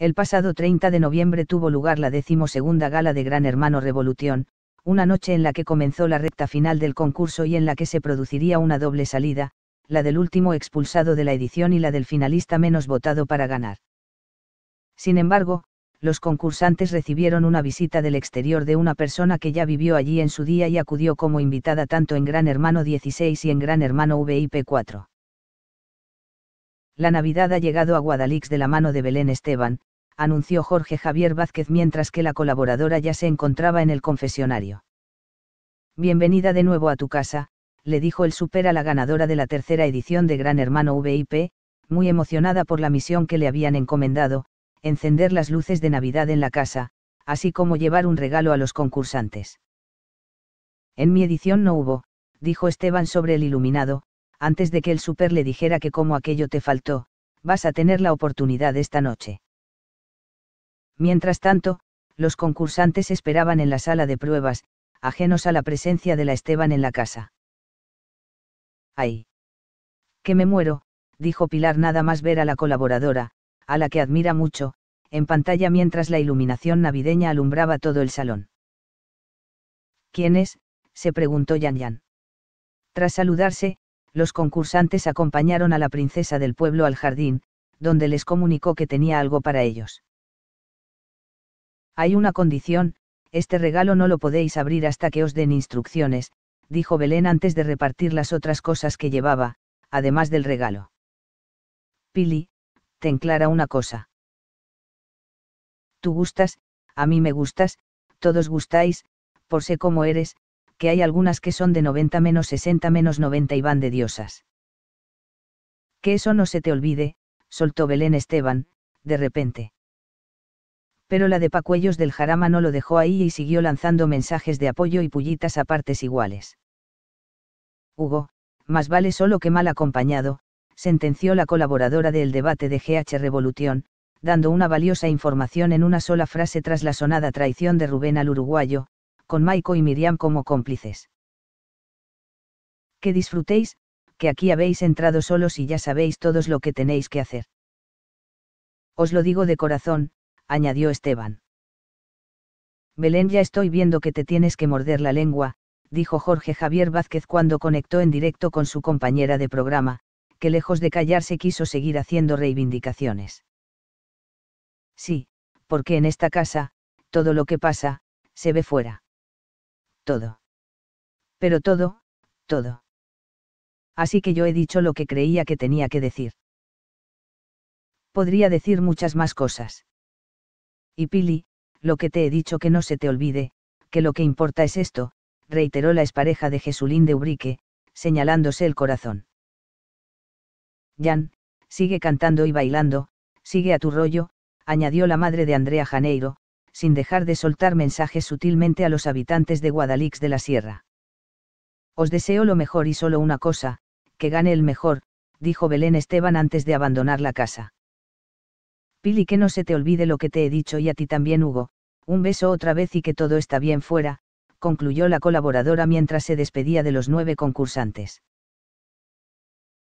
El pasado 30 de noviembre tuvo lugar la decimosegunda gala de Gran Hermano Revolución, una noche en la que comenzó la recta final del concurso y en la que se produciría una doble salida, la del último expulsado de la edición y la del finalista menos votado para ganar. Sin embargo, los concursantes recibieron una visita del exterior de una persona que ya vivió allí en su día y acudió como invitada tanto en Gran Hermano 16 y en Gran Hermano VIP 4. La Navidad ha llegado a Guadalix de la mano de Belén Esteban, anunció Jorge Javier Vázquez mientras que la colaboradora ya se encontraba en el confesionario. Bienvenida de nuevo a tu casa, le dijo el super a la ganadora de la tercera edición de Gran Hermano VIP, muy emocionada por la misión que le habían encomendado, encender las luces de Navidad en la casa, así como llevar un regalo a los concursantes. En mi edición no hubo, dijo Esteban sobre el iluminado, antes de que el super le dijera que como aquello te faltó, vas a tener la oportunidad esta noche. Mientras tanto, los concursantes esperaban en la sala de pruebas, ajenos a la presencia de la Esteban en la casa. ¡Ay! Que me muero, dijo Pilar nada más ver a la colaboradora, a la que admira mucho, en pantalla mientras la iluminación navideña alumbraba todo el salón. ¿Quién es? se preguntó Yan Yan. Tras saludarse, los concursantes acompañaron a la princesa del pueblo al jardín, donde les comunicó que tenía algo para ellos. Hay una condición, este regalo no lo podéis abrir hasta que os den instrucciones, dijo Belén antes de repartir las otras cosas que llevaba, además del regalo. Pili, ten clara una cosa. Tú gustas, a mí me gustas, todos gustáis, por sé cómo eres, que hay algunas que son de 90 menos 60 menos 90 y van de diosas. Que eso no se te olvide, soltó Belén Esteban, de repente pero la de Pacuellos del Jarama no lo dejó ahí y siguió lanzando mensajes de apoyo y pullitas a partes iguales. Hugo, más vale solo que mal acompañado, sentenció la colaboradora del debate de GH Revolución, dando una valiosa información en una sola frase tras la sonada traición de Rubén al uruguayo, con Maiko y Miriam como cómplices. Que disfrutéis, que aquí habéis entrado solos y ya sabéis todos lo que tenéis que hacer. Os lo digo de corazón, añadió Esteban. Belén ya estoy viendo que te tienes que morder la lengua, dijo Jorge Javier Vázquez cuando conectó en directo con su compañera de programa, que lejos de callarse quiso seguir haciendo reivindicaciones. Sí, porque en esta casa, todo lo que pasa, se ve fuera. Todo. Pero todo, todo. Así que yo he dicho lo que creía que tenía que decir. Podría decir muchas más cosas. Y Pili, lo que te he dicho que no se te olvide, que lo que importa es esto, reiteró la expareja de Jesulín de Ubrique, señalándose el corazón. Jan, sigue cantando y bailando, sigue a tu rollo, añadió la madre de Andrea Janeiro, sin dejar de soltar mensajes sutilmente a los habitantes de Guadalix de la Sierra. Os deseo lo mejor y solo una cosa, que gane el mejor, dijo Belén Esteban antes de abandonar la casa. Pili que no se te olvide lo que te he dicho y a ti también Hugo, un beso otra vez y que todo está bien fuera, concluyó la colaboradora mientras se despedía de los nueve concursantes.